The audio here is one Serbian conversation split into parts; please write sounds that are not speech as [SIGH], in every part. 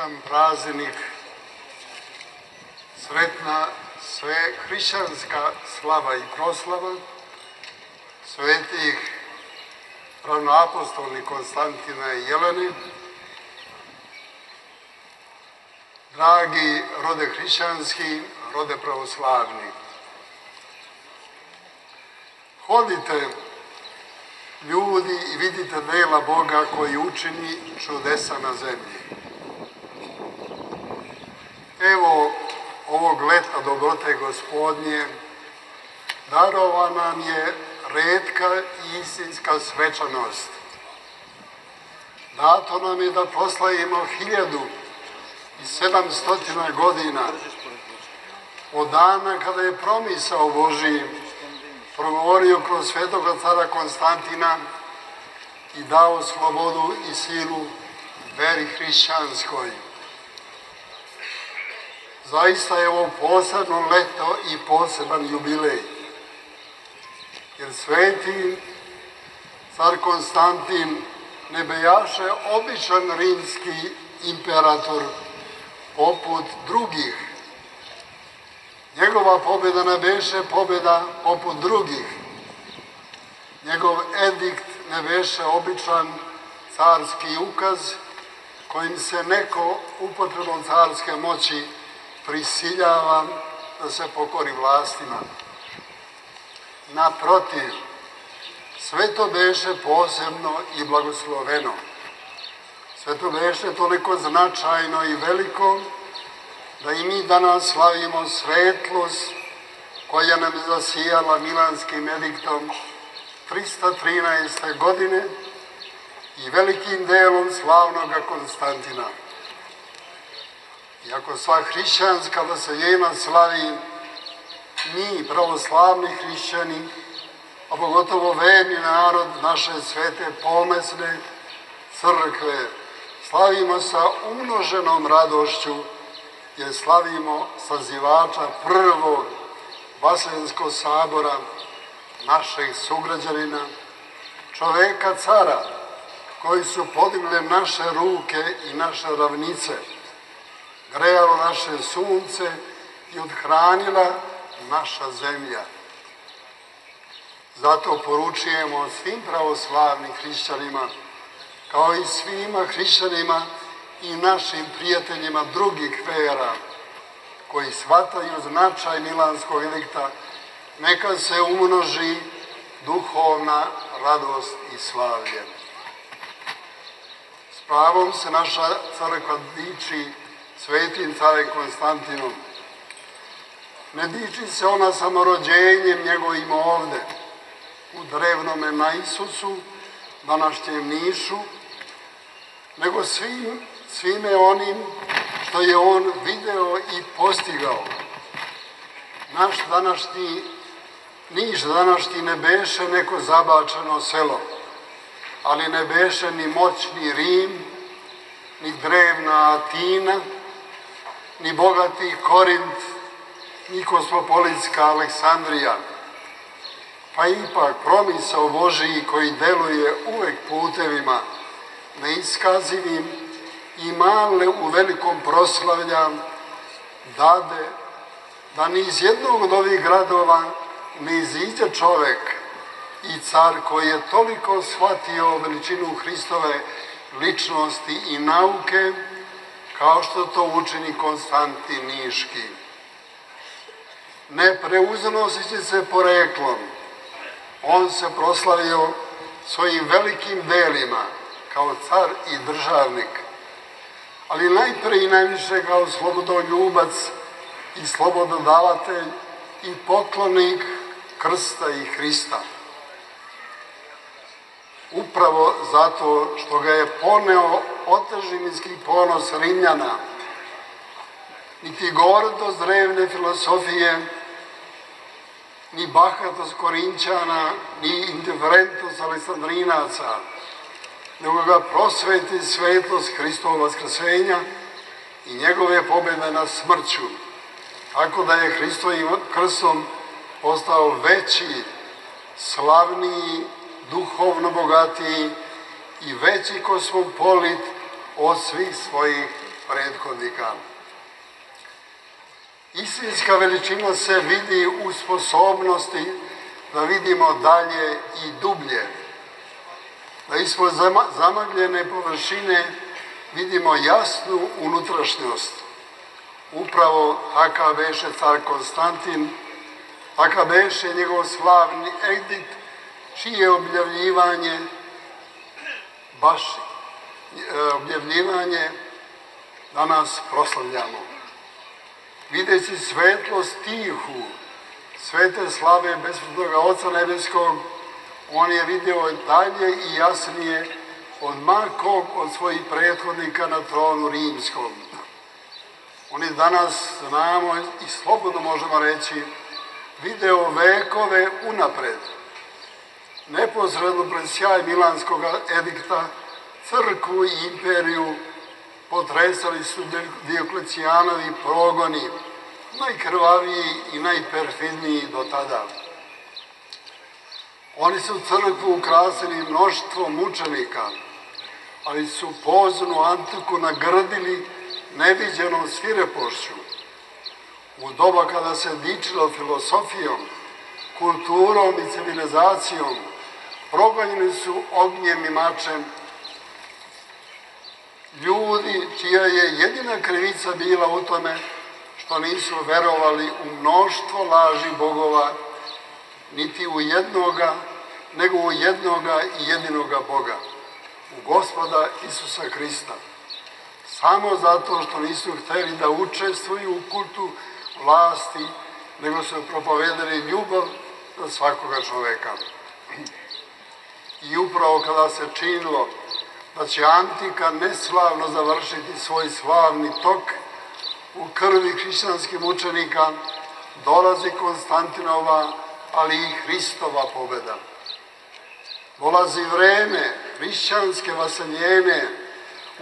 sretan praznik, sretna sve hrišćanska slava i proslava svetih ravnoapostolni Konstantina i Jelene, dragi rode hrišćanski, rode pravoslavni. Hodite ljudi i vidite dela Boga koji učini čudesa na zemlji. Evo ovog leta dobrote gospodnje, darova nam je redka i istinska svečanost. Dato nam je da proslavimo hiljadu i sedamstotina godina od dana kada je promisao Božiji progovorio kroz svetoga cara Konstantina i dao slobodu i silu veri hrišćanskoj. Zaista je ovo posebno leto i poseban jubilej. Jer sveti car Konstantin ne bejaše običan rimski imperator poput drugih. Njegova pobjeda ne beše pobjeda poput drugih. Njegov edikt ne beše običan carski ukaz kojim se neko upotrebom carske moći prisiljava da se pokori vlastima. Naprotiv, sve to beše posebno i blagosloveno. Sve to beše toliko značajno i veliko da i mi danas slavimo svetlost koja nam zasijala Milanskim ediktom 313. godine i velikim delom slavnoga Konstantina. Iako sva hrišćanska vaseljena slavi, mi, pravoslavni hrišćani, a pogotovo verni narod naše svete pomesne crkve, slavimo sa umnoženom radošću jer slavimo sazivača prvog Vaseljenskog sabora, našeg sugrađanina, čoveka cara, koji su podigle naše ruke i naše ravnice, grejalo naše sunce i odhranila naša zemlja. Zato poručujemo svim pravoslavnim hrišćanima, kao i svima hrišćanima i našim prijateljima drugih vera, koji shvataju značaj Milanskog edikta, neka se umnoži duhovna radost i slavlje. S pravom se naša crkva diči svetim carem Konstantinom. Ne diči se ona samorođenjem njegovim ovde, u drevnome na Isusu, današnjem Nišu, nego svim, svime onim što je on video i postigao. Naš današnji Niš današnji ne beše neko zabačeno selo, ali ne beše ni moćni Rim, ni drevna Atina, ni bogati Korint, ni kosmopolitska Aleksandrija. Pa ipak promisao Božiji koji deluje uvek putevima neiskazivim i male u velikom proslavljam dade da ni iz jednog od ovih gradova ne iziđe čovek i car koji je toliko shvatio veličinu Hristove ličnosti i nauke, kao što to učini Konstantin Niški. Ne preuznoseći se poreklom, on se proslavio svojim velikim delima kao car i državnik, ali najpre i najviše kao slobodoljubac i slobododavatelj i poklonik krsta i Hrista. Upravo zato što ga je poneo otežinski ponos Rimljana, niti gordost drevne filosofije, ni bahatost Korinćana, ni indiferentnost Aleksandrinaca, nego ga prosveti svetlost Hristova vaskrsenja i njegove pobjede na smrću, tako da je Hristovim krstom postao veći, slavniji, duhovno bogatiji i veći kosmopolit od svih svojih prethodnika. Istinska veličina se vidi u sposobnosti da vidimo dalje i dublje. Da ispod zamagljene površine vidimo jasnu unutrašnjost. Upravo takav beše car Konstantin, takav beše njegov slavni edikt, čije objavljivanje baš e, objavljivanje danas proslavljamo. Videći svetlost tihu, svete slave besmrtnog Oca Nebeskog, on je video dalje i jasnije od makog od svojih prethodnika na tronu rimskom. Oni danas znamo i slobodno možemo reći video vekove unapred. Neposredno pred sjaj Milanskog edikta crkvu i imperiju potresali su Dioklecijanovi progoni, najkrvaviji i najperfidniji do tada. Oni su crkvu ukrasili mnoštvo mučenika, ali su poznu antiku nagrdili neviđenom svirepošću. U doba kada se dičilo filosofijom, kulturom i civilizacijom, progonjeni su ognjem i mačem ljudi čija je jedina krivica bila u tome što nisu verovali u mnoštvo laži bogova, niti u jednoga, nego u jednoga i jedinoga Boga, u gospoda Isusa Hrista. Samo zato što nisu hteli da učestvuju u kultu vlasti, nego su propovedali ljubav za svakoga čoveka. I upravo kada se činilo da će Antika neslavno završiti svoj slavni tok u krvi hrišćanskih mučenika, dolazi Konstantinova, ali i Hristova pobeda. Dolazi vreme hrišćanske vaseljene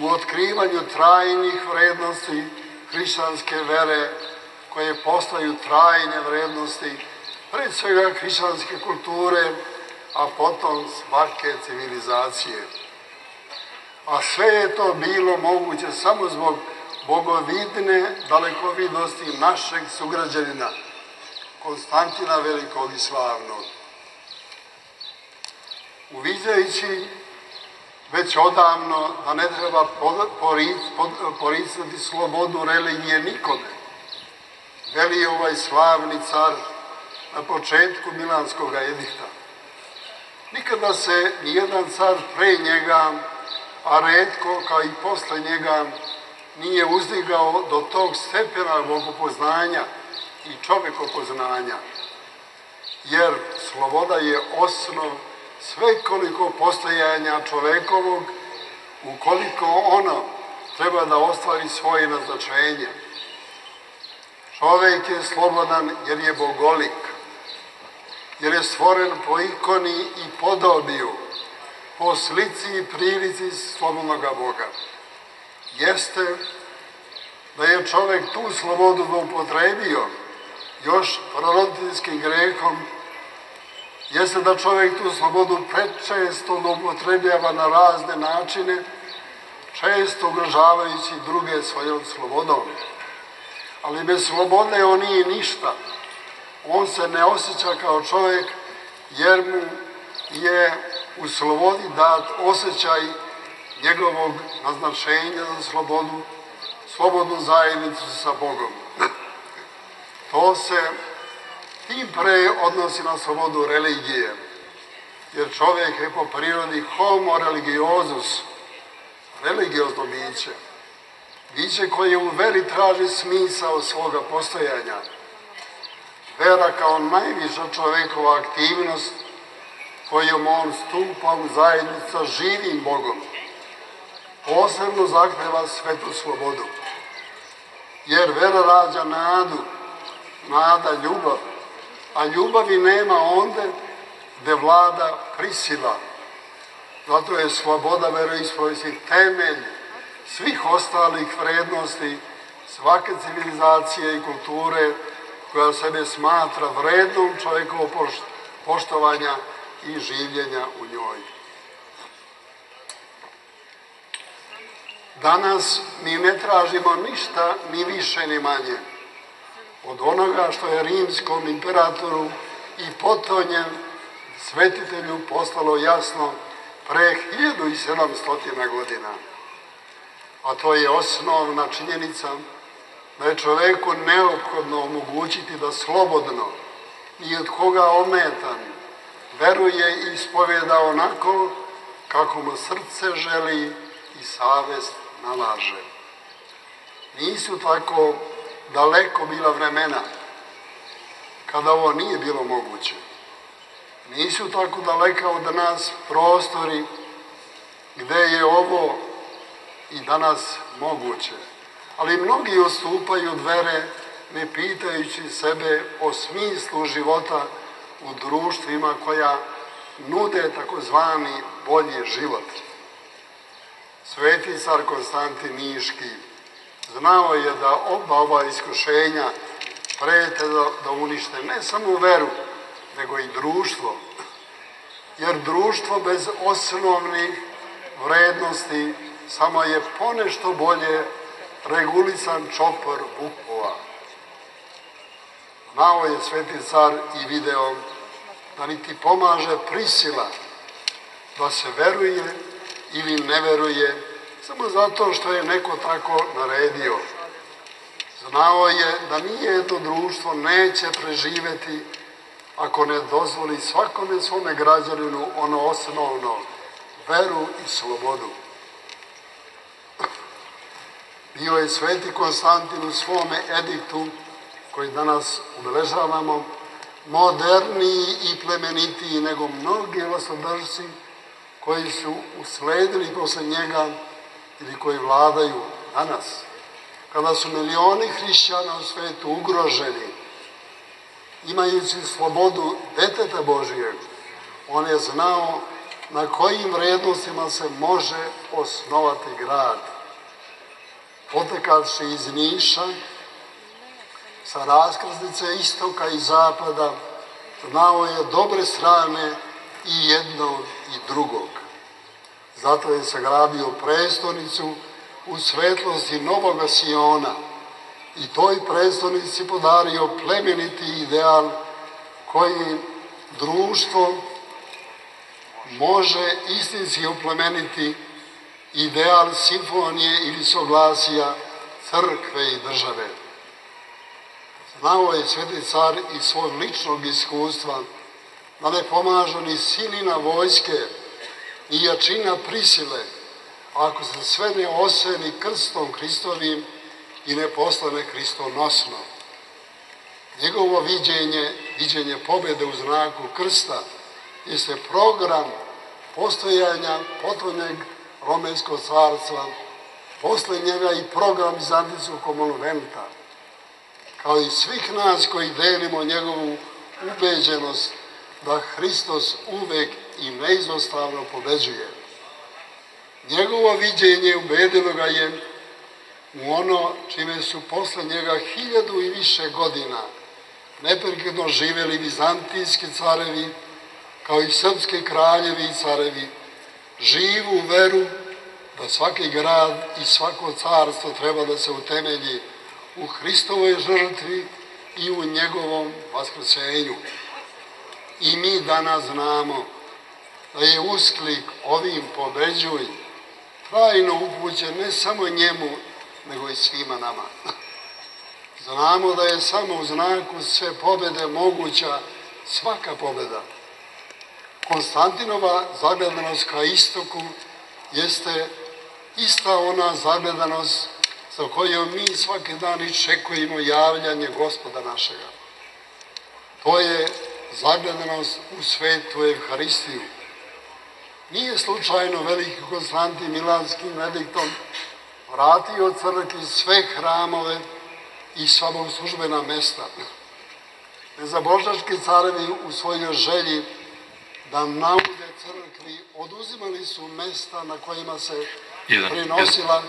u otkrivanju trajnih vrednosti hrišćanske vere, koje postaju trajne vrednosti, pred svega hrišćanske kulture, a potom svake civilizacije a sve je to bilo moguće samo zbog bogovidne dalekovidnosti našeg sugrađanina, Konstantina Velikog i Slavnog. Uviđajući već odavno da ne treba poricati slobodu religije nikome, veli ovaj slavni car na početku Milanskog edikta. Nikada se nijedan car pre njega a redko, kao i posle njega, nije uzdigao do tog stepena bogopoznanja i čovekopoznanja. Jer sloboda je osnov svekoliko postojanja čovekovog, ukoliko ono treba da ostvari svoje naznačenje. Čovek je slobodan jer je bogolik, jer je stvoren po ikoni i podobiju, po slici i prilici slobodnog Boga. Jeste da je čovek tu slobodu upotrebio još prorotinskim grehom, jeste da čovek tu slobodu prečesto upotrebljava na razne načine, često ugrožavajući druge svojom slobodom. Ali bez slobode on nije ništa. On se ne osjeća kao čovek jer mu je u slobodi dat osjećaj njegovog naznačenja za slobodu, slobodnu zajednicu sa Bogom. [LAUGHS] To se tim pre odnosi na slobodu religije, jer čovjek je po prirodi homo religiozus, religiozno biće, biće koje u veri traži smisao svoga postojanja. Vera kao najviša čovekova aktivnost kojom on stupa u zajednicu sa živim Bogom, posebno zahteva svetu slobodu. Jer vera rađa nadu, nada ljubav, a ljubavi nema onda gde vlada prisila. Zato je sloboda veroispovesti temelj svih ostalih vrednosti svake civilizacije i kulture koja sebe smatra vrednom čovjekovog poštovanja i življenja u njoj. Danas mi ne tražimo ništa, ni više, ni manje od onoga što je rimskom imperatoru i potonjem svetitelju poslalo jasno pre 1700 godina. A to je osnovna činjenica da je čoveku neophodno omogućiti da slobodno i od koga ometan veruje i ispovjeda onako kako mu srce želi i savest nalaže. Nisu tako daleko bila vremena kada ovo nije bilo moguće. Nisu tako daleka od nas prostori gde je ovo i danas moguće. Ali mnogi ostupaju od vere ne pitajući sebe o smislu života u društvima koja nude takozvani bolji život. Sveti car Konstantin Niški znao je da oba ova iskušenja prete da, da unište ne samo veru, nego i društvo. Jer društvo bez osnovnih vrednosti samo je ponešto bolje regulisan čopor vukova. Znao je sveti car i video da niti pomaže prisila da se veruje ili ne veruje samo zato što je neko tako naredio. Znao je da nije jedno društvo neće preživeti ako ne dozvoli svakome svome građaninu ono osnovno, veru i slobodu. Bio je sveti Konstantin u svome ediktu, koji danas obeležavamo, moderniji i plemenitiji nego mnogi vlastodržci koji su usledili posle njega ili koji vladaju danas. Kada su milioni hrišćana u svetu ugroženi, imajući slobodu deteta Božijeg, on je znao na kojim vrednostima se može osnovati grad. Potekavši iz Niša, sa raskrsnice istoka i zapada, znao je dobre strane i jednog i drugog. Zato je sagradio prestonicu u svetlosti Novog Siona i toj prestonici podario plemeniti ideal koji društvo može istinski oplemeniti ideal simfonije ili soglasija crkve i države. Znao je sveti car iz svog ličnog iskustva da ne pomažu ni silina vojske i jačina prisile ako se sve ne oseni krstom Hristovim i ne postane Hristonosno. Njegovo viđenje, viđenje pobjede u znaku krsta, jeste program postojanja potonjeg Romenskog carstva, posle njega i program Bizantijskog komonventa, kao i svih nas koji delimo njegovu ubeđenost da Hristos uvek i neizostavno pobeđuje. Njegovo viđenje ubedilo ga je u ono čime su posle njega hiljadu i više godina neprekidno živeli vizantijski carevi, kao i srpski kraljevi i carevi, živu veru da svaki grad i svako carstvo treba da se utemelji u Hristovoj žrtvi i u njegovom vaskrsenju. I mi danas znamo da je usklik ovim pobeđuj trajno upućen ne samo njemu, nego i svima nama. Znamo da je samo u znaku sve pobede moguća svaka pobeda. Konstantinova zagledanost ka istoku jeste ista ona zagledanost sa kojom mi svaki dan iščekujemo javljanje gospoda našega. To je zagledanost u svetu Evharistiju. Nije slučajno veliki Konstantin Milanskim ediktom vratio crkvi sve hramove i sva službena mesta. Nezabožački carevi u svojoj želji da naude crkvi oduzimali su mesta na kojima se prinosila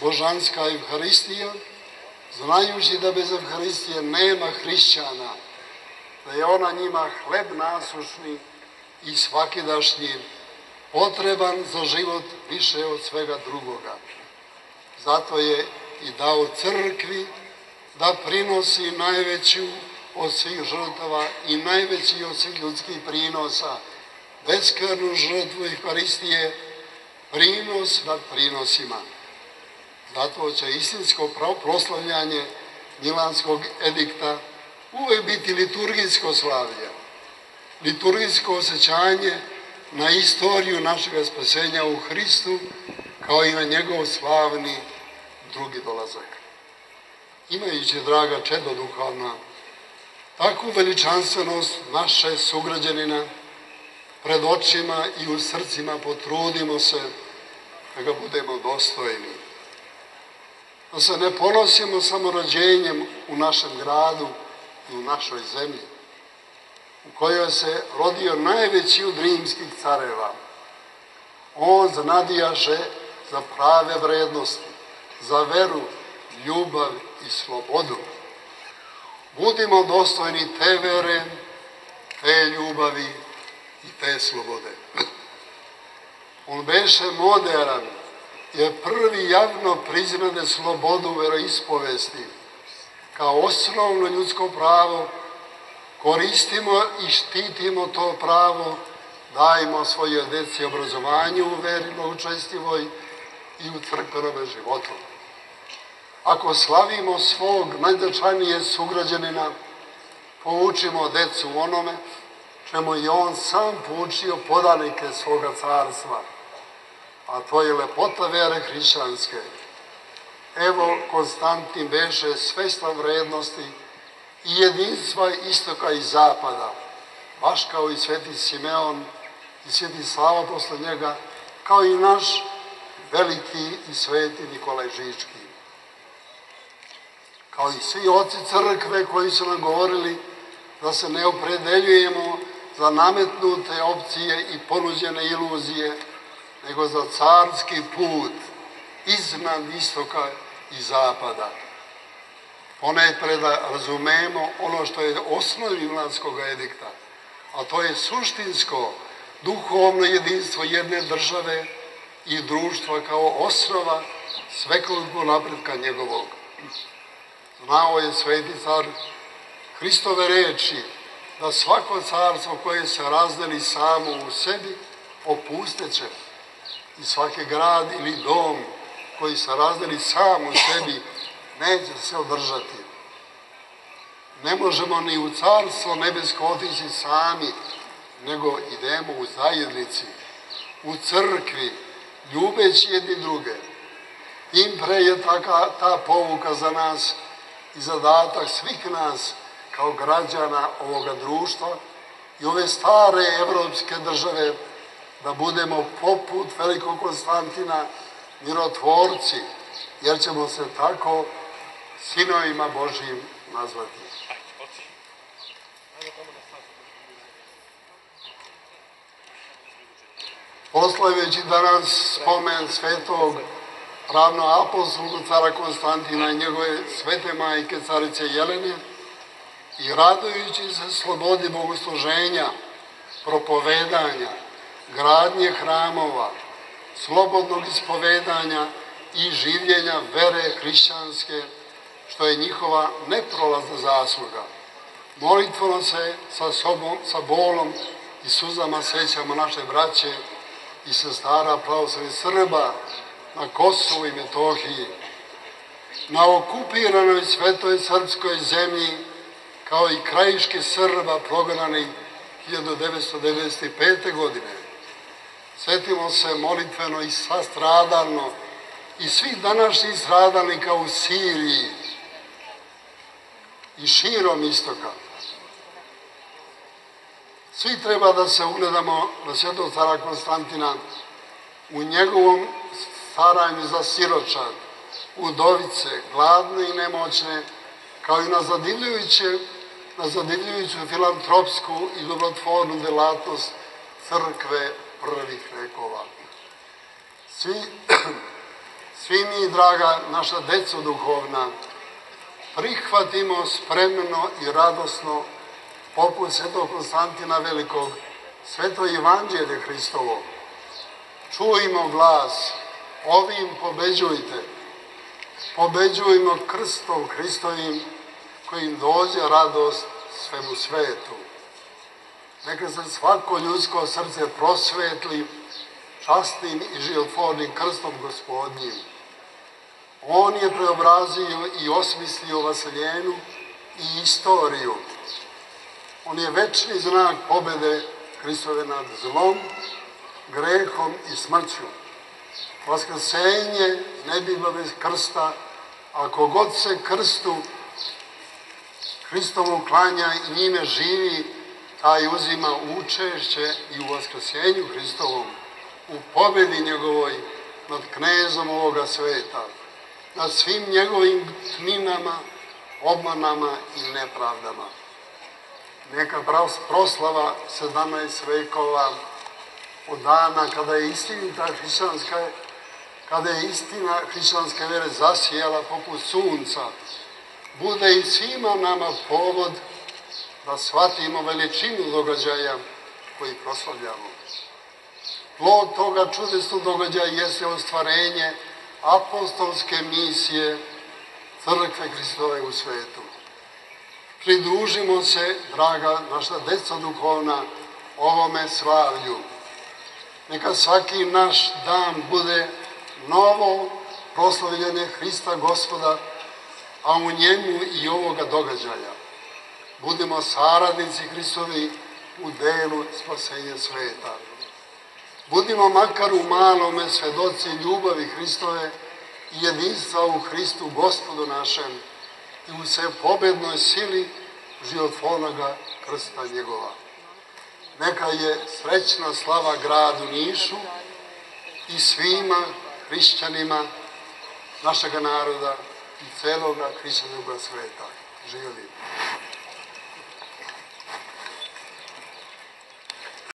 božanska Evharistija, znajući da bez Evharistije nema hrišćana, da je ona njima hleb nasušni i svakidašnji, potreban za život više od svega drugoga. Zato je i dao crkvi da prinosi najveću od svih žrtava i najveći od svih ljudskih prinosa, beskrnu žrtvu Euharistije, prinos nad prinosima. Zato će istinsko proslavljanje Milanskog edikta uvek biti liturgijsko slavlje, liturgijsko osjećanje na istoriju našeg spasenja u Hristu, kao i na njegov slavni drugi dolazak. Imajući, draga čedo duhovna, takvu veličanstvenost naše sugrađanina pred očima i u srcima potrudimo se da ga budemo dostojni. Da se ne ponosimo samo rođenjem u našem gradu i u našoj zemlji, u kojoj se rodio najveći od rimskih careva. On zanadijaše za prave vrednosti, za veru, ljubav i slobodu. Budimo dostojni te vere, te ljubavi i te slobode. [LAUGHS] On beše moderan, je prvi javno priznade slobodu veroispovesti kao osnovno ljudsko pravo, koristimo i štitimo to pravo, dajmo svoje deci obrazovanju u veri učestivoj i u crkvenome životu. Ako slavimo svog najdačajnije sugrađanina, poučimo decu onome čemu je on sam poučio podanike svoga carstva, a to je lepota vere hrišćanske. Evo, Konstantin beše svesta vrednosti i jedinstva istoka i zapada, baš kao i sveti Simeon i sveti Slava posle njega, kao i naš veliki i sveti Nikolaj Žički. Kao i svi oci crkve koji su nam govorili da se ne opredeljujemo za nametnute opcije i ponuđene iluzije, nego za carski put iznad istoka i zapada. Ponajpre da razumemo ono što je osnovi Milanskog edikta, a to je suštinsko duhovno jedinstvo jedne države i društva kao osnova svekoliko napretka njegovog. Znao je sveti car Hristove reči da svako carstvo koje se razdeli samo u sebi opusteće i svaki grad ili dom koji se razdeli sam u sebi neće se održati. Ne možemo ni u carstvo nebesko otići sami, nego idemo u zajednici, u crkvi, ljubeći jedni druge. Tim pre je taka, ta povuka za nas i zadatak svih nas kao građana ovoga društva i ove stare evropske države da budemo poput velikog Konstantina mirotvorci, jer ćemo se tako sinovima Božijim nazvati. Poslaveći danas spomen svetog ravno apostolnog cara Konstantina i njegove svete majke carice Jelene i radujući se slobodi bogosluženja, propovedanja, gradnje hramova, slobodnog ispovedanja i življenja vere hrišćanske, što je njihova neprolazna zasluga. Molitvono se sa, sobom, sa bolom i suzama sećamo naše braće i sestara pravoslavnih Srba na Kosovu i Metohiji, na okupiranoj svetoj srpskoj zemlji, kao i krajiški Srba prognani 1995. godine. Svetimo se molitveno i sastradalno i svih današnjih stradalnika u Siriji i širom istoka. Svi treba da se ugledamo na svetog cara Konstantina u njegovom staranju za siročad, udovice, gladne i nemoćne, kao i na zadivljujuće, na zadivljujuću filantropsku i dobrotvornu delatnost crkve prvih vekova. Svi, [CLEARS THROAT] svi mi, draga naša deco duhovna, prihvatimo spremno i radosno poput svetog Konstantina Velikog, sveto evanđelje Hristovo. Čujmo glas, ovim pobeđujte, pobeđujemo krstom Hristovim kojim dođe radost svemu svetu. Neka se svako ljudsko srce prosvetli častnim i životvornim krstom gospodnjim. On je preobrazio i osmislio vaseljenu i istoriju. On je večni znak pobede Hristove nad zlom, grehom i smrću. Vaskrsenje ne biva bez krsta, ako god se krstu Hristovu klanja i njime živi, taj uzima učešće i u vaskrsenju Hristovom, u pobedi njegovoj nad knezom ovoga sveta, nad svim njegovim tminama, obmanama i nepravdama. Neka proslava 17 vekova od dana kada je istinita hrišćanska kada je istina hrišćanske vere zasijala poput sunca, bude i svima nama povod da shvatimo veličinu događaja koji proslavljamo. Plod toga čudesnog događaja jeste ostvarenje apostolske misije Crkve Hristove u svetu. Pridružimo se, draga naša deca duhovna, ovome slavlju. Neka svaki naš dan bude novo proslavljanje Hrista Gospoda, a u njemu i ovoga događaja. Budemo saradnici Hristovi u delu spasenja sveta. Budimo makar u malome svedoci ljubavi Hristove i jedinstva u Hristu Gospodu našem i u sve pobednoj sili životvornoga krsta njegova. Neka je srećna slava gradu Nišu i svima hrišćanima našega naroda i celoga hrišćanog sveta. Živjeli!